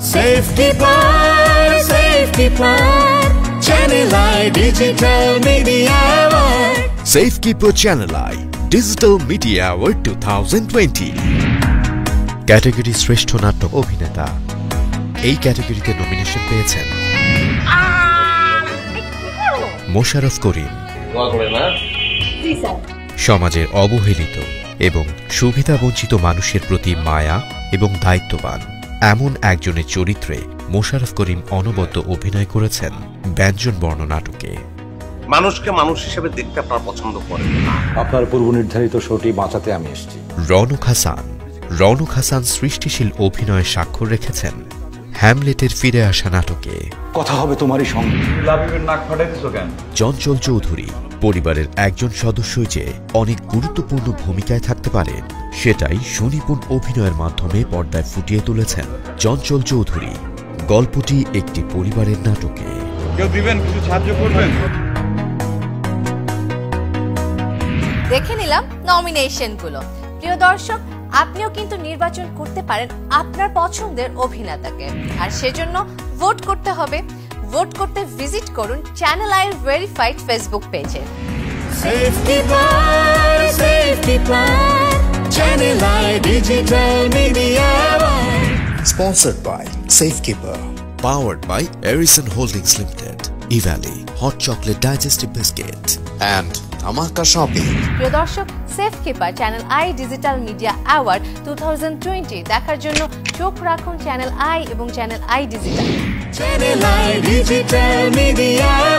Safety Plan, Safety Plan, Channel I Digital Media Award. Safekeeper Channel I Digital Media Award 2020 category শ্রেষ্ঠ নাট্য অভিনেতা এই ক্যাটাগরিতে nomination পেয়েছেন মোশাররফ করিম সমাজের অবহেলিত এবং সুবিধাবঞ্চিত মানুষের প্রতি মায়া এবং দায়িত্ববান এমন একজনের চরিত্রে মোশারফ করিম অনবদ্য অভিনয় করেছেন ব্যঞ্জন বর্ণ নাটকে। মানুষকে মানুষ হিসেবে দেখতে আপনার পছন্দ করেন। আপনার পূর্ব নির্ধারিত শোটি বাঁচাতে আমি এসেছি। রনক হাসান। রনক হাসান সৃষ্টিশীল অভিনয়ে স্বাক্ষর রেখেছেন হ্যামলেটের ফিরে আসা নাটকে। কথা হবে তোমারই সঙ্গে। চঞ্চল চৌধুরী পরিবারের একজন সদস্যই যে অনেক গুরুত্বপূর্ণ ভূমিকায় থাকতে পারে সেটাই সুনিপুণ অভিনয়ের মাধ্যমে পর্দায় ফুটিয়ে তুলেছেন চঞ্চল চৌধুরী। গল্পটি একটি পরিবারের নাটকে। কেউ দিবেন কিছু সাহায্য করবেন? দেখে নিলাম নমিনেশনগুলো প্রিয় দর্শক আপনিও কিন্তু নির্বাচন করতে পারেন আপনার পছন্দের অভিনেতাকে। আর সেজন্য ভোট করতে হবে। ভোট করতে ভিজিট করুন চ্যানেল আইয়ের ভেরিফাইড ফেসবুক পেজে Safety Plan, Safety Plan, Channel I Digital Media Sponsored by Safekeeper. powered by Erison Holdings Limited, Evali, Hot Chocolate Digestive Biscuit, and Amaka Shopping. প্রিয় দর্শক safe keeper channel I digital media award two দেখার জন্য চোখ রাখুন channel I এবং channel I digital Channel I Digital Media Award.